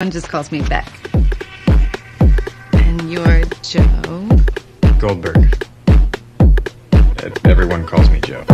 Everyone just calls me Beck. And you're Joe? Goldberg. Uh, everyone calls me Joe.